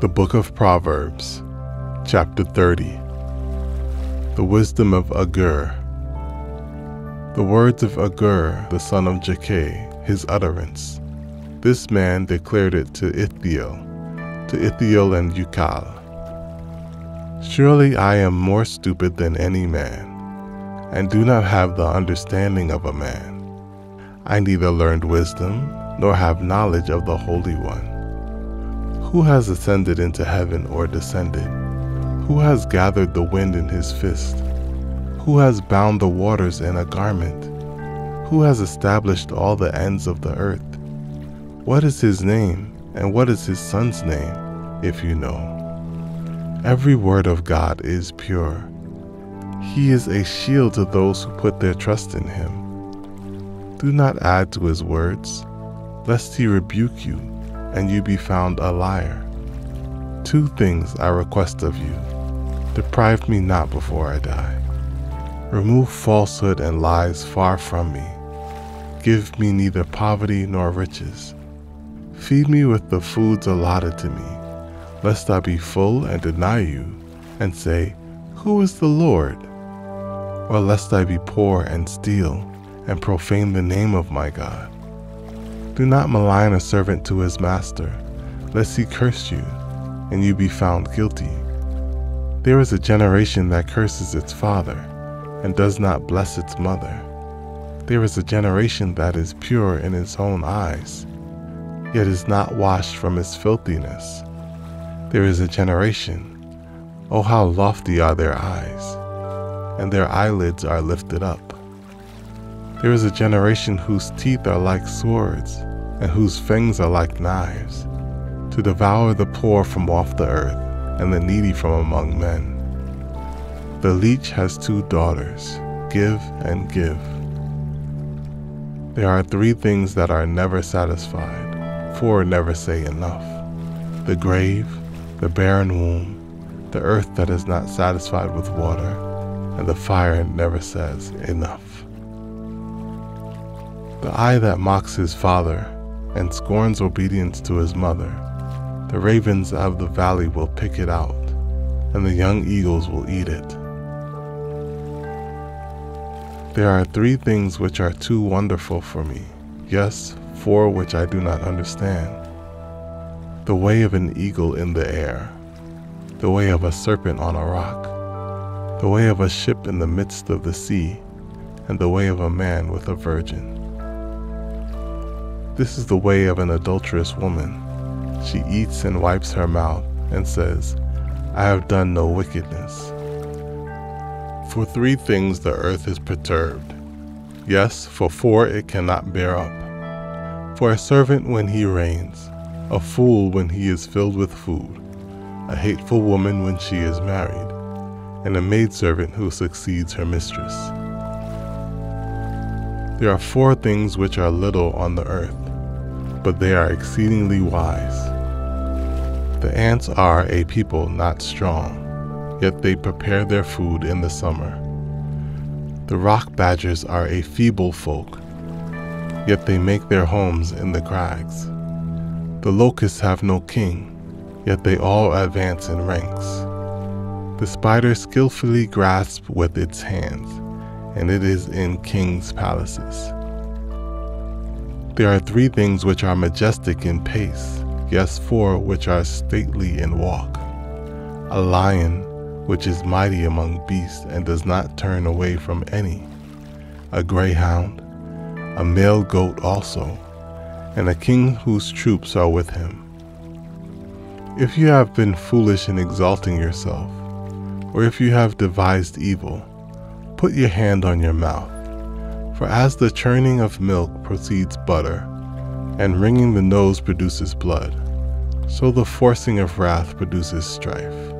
The Book of Proverbs, Chapter 30 The Wisdom of Agur. The words of Agur, the son of Jakeh, his utterance. This man declared it to Ithiel, to Ithiel and Ucal. Surely I am more stupid than any man, and do not have the understanding of a man. I neither learned wisdom, nor have knowledge of the Holy One. Who has ascended into heaven or descended? Who has gathered the wind in his fist? Who has bound the waters in a garment? Who has established all the ends of the earth? What is his name, and what is his son's name, if you know? Every word of God is pure. He is a shield to those who put their trust in him. Do not add to his words, lest he rebuke you and you be found a liar. Two things I request of you deprive me not before I die. Remove falsehood and lies far from me. Give me neither poverty nor riches. Feed me with the foods allotted to me, lest I be full and deny you, and say, Who is the Lord? Or lest I be poor and steal, and profane the name of my God. Do not malign a servant to his master, lest he curse you, and you be found guilty. There is a generation that curses its father, and does not bless its mother. There is a generation that is pure in its own eyes, yet is not washed from its filthiness. There is a generation, oh how lofty are their eyes, and their eyelids are lifted up. There is a generation whose teeth are like swords, and whose fangs are like knives, to devour the poor from off the earth, and the needy from among men. The leech has two daughters, give and give. There are three things that are never satisfied, four never say enough the grave, the barren womb, the earth that is not satisfied with water, and the fire never says enough. The eye that mocks his father and scorns obedience to his mother, the ravens of the valley will pick it out, and the young eagles will eat it. There are three things which are too wonderful for me, yes, four which I do not understand. The way of an eagle in the air, the way of a serpent on a rock, the way of a ship in the midst of the sea, and the way of a man with a virgin. This is the way of an adulterous woman. She eats and wipes her mouth and says, I have done no wickedness. For three things the earth is perturbed. Yes, for four it cannot bear up. For a servant when he reigns, a fool when he is filled with food, a hateful woman when she is married, and a maidservant who succeeds her mistress. There are four things which are little on the earth but they are exceedingly wise. The ants are a people not strong, yet they prepare their food in the summer. The rock badgers are a feeble folk, yet they make their homes in the crags. The locusts have no king, yet they all advance in ranks. The spider skillfully grasps with its hands, and it is in kings' palaces. There are three things which are majestic in pace, yes, four which are stately in walk. A lion, which is mighty among beasts and does not turn away from any. A greyhound, a male goat also, and a king whose troops are with him. If you have been foolish in exalting yourself, or if you have devised evil, put your hand on your mouth. For as the churning of milk proceeds butter, and wringing the nose produces blood, so the forcing of wrath produces strife.